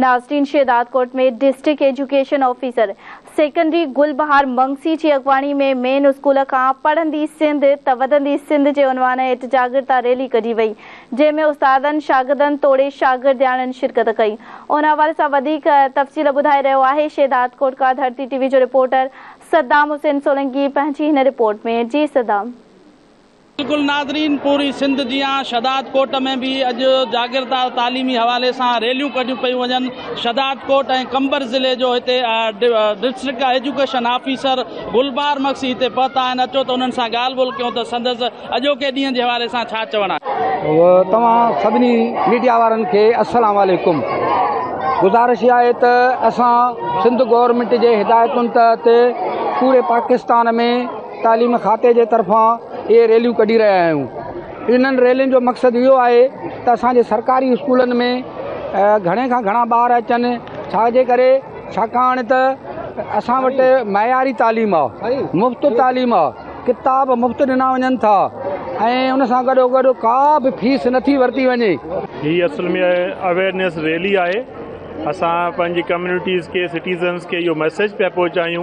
नाज़रीन शेदादकोट में district education officer secondary गुल बहार मंगसी की अगवाणी में मेन स्कूल का पढ़ंदी सिंध त वधंदी सिंध के उनवान हेट जागृता रैली कढी वही जैमें उस्तादन शागिर्दनि तोड़े शागिर्द शिरकत कई उन हवाले से तफसील बुधा रो है आहे कोट का धरती टीवी जो रिपोर्टर सद्दाम हुसैन सोलंगी पंहिंजी रिपोर्ट में जी सद्दाम बिल्कुल नादरीन पूरी सिंध जीअं शदाद कोट में भी अज जागीरदार तालीमी हवाले से रैलू कड़ी पियूं वञनि शदाद कोट ए कंबर ज़िले जो हिते डिस्ट्रिक्ट एजुकेशन ऑफिसर गुलबार मक्सी इतने पता आहिनि अचो तो उन्हनि सां ॻाल्हि ॿोल कयूं त संदसि अॼोके ॾींहं जे हवाले सां छा चवणु मीडिया वारनि खे असलामकुम गुज़ारिश आहे त असां सिंध गवर्नमेंट जे हिदायतुनि तहत पूरे पाकिस्तान में तालीम खाते जे तरफ़ां रैलियूं कढी रहिया आहियूं इन्हनि रैलियुनि जो मक़सदु इहो आहे त असांजे सरकारी स्कूलनि में घणे खां घणा ॿार अचनि छाजे करे छाकाणि त असां वटि मयारी तालीम आहे मुफ़्त तालीम आहे किताब मुफ़्त ॾिना वञनि था ऐं उन सां गॾोगॾु का बि फीस नथी वरिती वञे असां पंहिंजी कम्यूनिटीज़ खे इहो मैसेज पिया पहुचायूं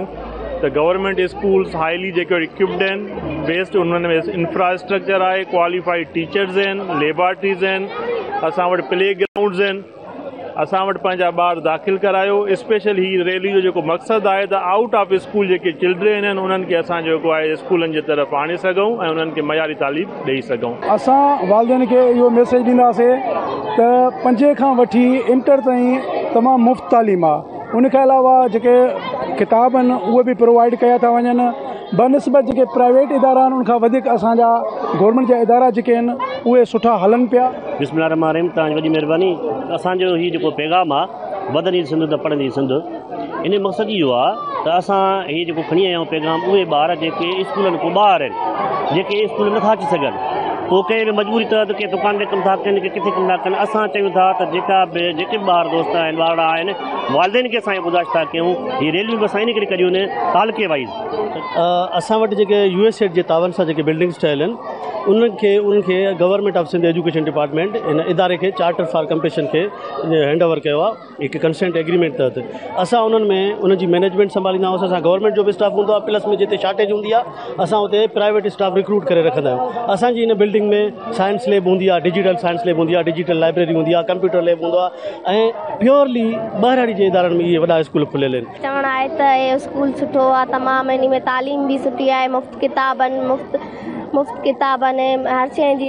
त गवर्नमेंट स्कूल्स हाईली जेके इक्विप्ड आहिनि बेस्ड उन्हनि में इंफ्रास्ट्रक्चर आहे क्वालिफाइड टीचर्स आहिनि लेबार्ट्रीस आहिनि असां वटि ग्राउंड्स आहिनि असां वटि पंहिंजा ॿार करायो स्पेशल ही रैली जो जेको मक़सदु आहे त आउट ऑफ स्कूल जेके चिल्ड्रेन आहिनि उन्हनि खे असां जेको आहे स्कूलनि जे तरफ़ आणे सघूं ऐं उन्हनि खे मयारी तालीम ॾेई सघूं असां वालदेन खे इहो मैसेज ॾींदासीं त पंजे खां वठी इंटर ताईं तमामु तालीम आहे अलावा जेके किताब आहिनि उहे बि प्रोवाइड कया था वञनि बनस्बत जेके प्राइवेट इदारा आहिनि उनखां वधीक असांजा गवर्नमेंट जा इदारा जेके आहिनि उहे सुठा हलनि पिया बसमिल वॾी महिरबानी असांजो हीउ जेको पैगाम आहे वधंदी सिंध त पढ़ंदी सिंध इन मक़सदु इहो आहे त असां हीउ जेको खणी आया आहियूं पैगाम उहे ॿार जेके स्कूलनि खां ॿाहिरि आहिनि जेके स्कूल नथा अची सघनि पोइ कंहिं बि मजबूरी तहत त कंहिं दुकान ते कमु था कनि के किथे कमु था कनि असां चऊं था त जेका बि जेके बि ॿार दोस्त आहिनि ॿार आहिनि वालदेन खे असां गुज़ारिश था कयूं हीअ रेलवे में असांखे कॾहिं हालके वाइज़ असां वटि जेके यू एस एड जे तावन सां जेके बिल्डिंग्स ठहियलु आहिनि उन्हनि खे उन्हनि खे government of Sindh education department हिन इदारे खे चार्टर फॉर कंपेशन खे हैंड ओवर कयो आहे हिकु कंसेंट एग्रीमेंट अथत असां उन्हनि में उनजी मैनेजमेंट संभालींदा आहियूं असां गवर्नमेंट जो बि स्टाफ हूंदो आहे प्लस में जिते शार्टेज हूंदी आहे असां हुते प्राइवेट स्टाफ रिक्रूट करे रखंदा आहियूं असांजी हिन बिल्डिंग बिल्डिंग में साइंस लैब हूंदी आहे डिजिटल साइंस लैब हूंदी आहे डिजिटल लाइब्रेरी हूंदी आहे कंप्यूटर लैब हूंदो आहे ऐं प्योरली ॿ हड़ी जे इदारनि में इहे वॾा स्कूल खुलियल आहिनि चवणु आहे त स्कूल सुठो आहे तमामु हिन में तालीम बि सुठी आहे मुफ़्त किताब मुफ़्त मुफ़्त किताब आहिनि हर शइ जी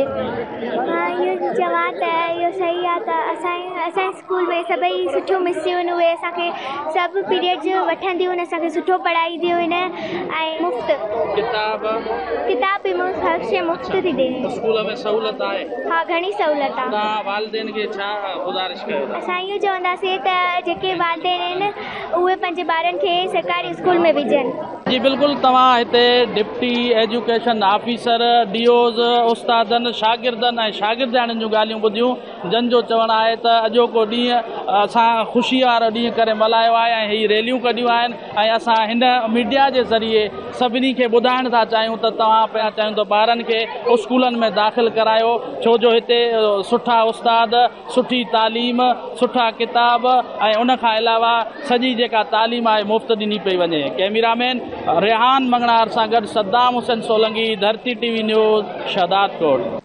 हा इहो चवां त इहो सही आहे त असांजे असांजे स्कूल में सभई सुठियूं मिसियूं आहिनि उहे असांखे सभु पीरियड्स वठंदियूं आहिनि असांखे मुफ़्त किताब किताब हर शइ मुफ़्त थी ॾिनी जी बिल्कुलु तव्हां हिते deputy education officer teacher DOs उस्तादनि शागिर्दनि ऐं शागिर्दाणियुनि जूं ॻाल्हियूं ॿुधियूं जंहिंजो चवणु आहे त अॼोको ॾींहुं असां ख़ुशी वारो ॾींहुं करे मल्हायो आहे ऐं हीअ रैलियूं कढियूं मीडिया के ज़रिए सभी के ॿुधाइण था चाहियूं त तव्हां पिया चाहियूं त ॿारनि में दाख़िल करायो छो जो इतने सुठा उस्ताद सुठी तालीम सुठा किताब ऐं उनखां अलावा सॼी जेका तालीम आहे मुफ़्त दिनी पी वे कैमरामैन रेहान मंगणार सां गॾु सद्दाम हुसैन सोलंगी धरती ટીવી ન્યૂઝ શદાતકોટ